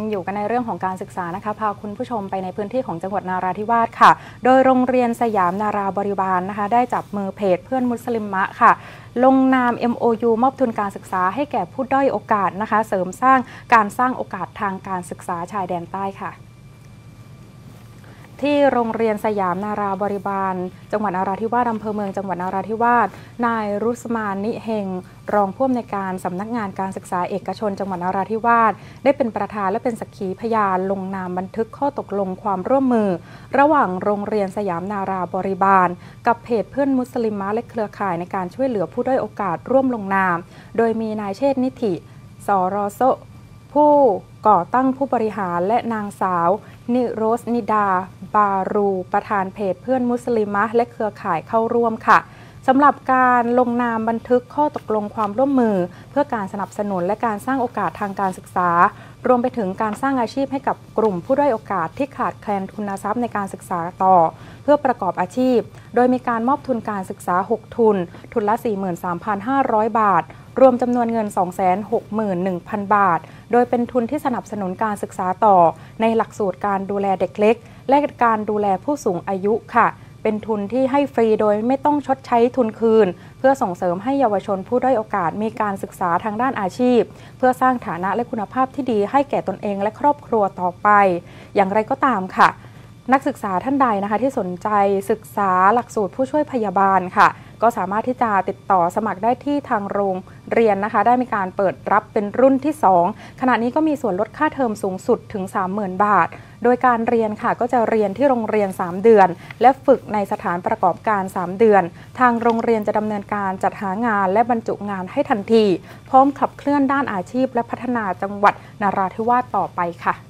ยังอยู่กันในเรื่องของการศึกษานะคะพาคุณผู้ชมไปในพื้นที่ของจังหวัดนาราธิวาสค่ะ โดยโรงเรียนสยามนาราบริบาลนะคะ ได้จับมือเพจเพื่อนมุสลิมมะค่ะ ลงนาม MOU มอบทุนการศึกษาให้แก่ผู้ด้อยโอกาสนะคะ เสริมสร้างการสร้างโอกาสทางการศึกษาชายแดนใต้ค่ะ ที่โรงเรียนสยามนาราบริบาล จังหวัดนาราธิวาสอำเภอเมืองจังหวัดนาราธิวาสนายรุสมานิเฮงรองผู้อำนวยการสำนักงานการศึกษาเอกชน จังหวัดนาราธิวาสได้เป็นประธานและเป็นสักขีพยานลงนามบันทึกข้อตกลงความร่วมมือ ระหว่างโรงเรียนสยามนาราบริบาล กับเพจเพื่อนมุสลิมมะและเครือข่ายในการช่วยเหลือผู้ด้อยโอกาสร่วมลงนาม โดยมีนายเชษนิธิสรโซผู้ก่อตั้งผู้บริหารและนางสาว นิโรสนิดา บารู ประธานเพจเพื่อนมุสลิมะและเครือข่ายเข้าร่วมค่ะสำหรับการลงนามบันทึกข้อตกลงความร่วมมือ เพื่อการสนับสนุนและการสร้างโอกาสทางการศึกษา รวมไปถึงการสร้างอาชีพให้กับกลุ่มผู้ด้อยโอกาสที่ขาดแคลนทุนทรัพย์ในการศึกษาต่อ เพื่อประกอบอาชีพ โดยมีการมอบทุนการศึกษา 6 ทุน ทุนละ 43,500 บาท รวมจำนวนเงิน 261,000 บาท โดยเป็นทุนที่สนับสนุนการศึกษาต่อ ในหลักสูตรการดูแลเด็กเล็ก และการดูแลผู้สูงอายุค่ะ เป็นทุนที่ให้ฟรีโดยไม่ต้องชดใช้ทุนคืน เพื่อส่งเสริมให้เยาวชนผู้ด้อยโอกาสมีการศึกษาทางด้านอาชีพ เพื่อสร้างฐานะและคุณภาพที่ดีให้แก่ตนเองและครอบครัวต่อไป อย่างไรก็ตามค่ะ นักศึกษาท่านใดนะคะที่สนใจศึกษาหลักสูตรผู้ช่วยพยาบาลค่ะ ก็สามารถที่จะติดต่อสมัครได้ที่ทางโรงเรียนนะคะ ได้มีการเปิดรับเป็นรุ่นที่ 2 ขณะนี้ก็มีส่วนลดค่าเทอมสูงสุดถึง 30,000 บาท โดยการเรียนค่ะก็จะเรียนที่โรงเรียน 3 เดือน และฝึกในสถานประกอบการ 3 เดือน ทางโรงเรียนจะดำเนินการจัดหางานและบรรจุงานให้ทันที พร้อมขับเคลื่อนด้านอาชีพและพัฒนาจังหวัดนาราธิวาสต่อไปค่ะ